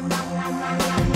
la, la.